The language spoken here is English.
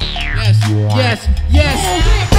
Yes, yes, yes.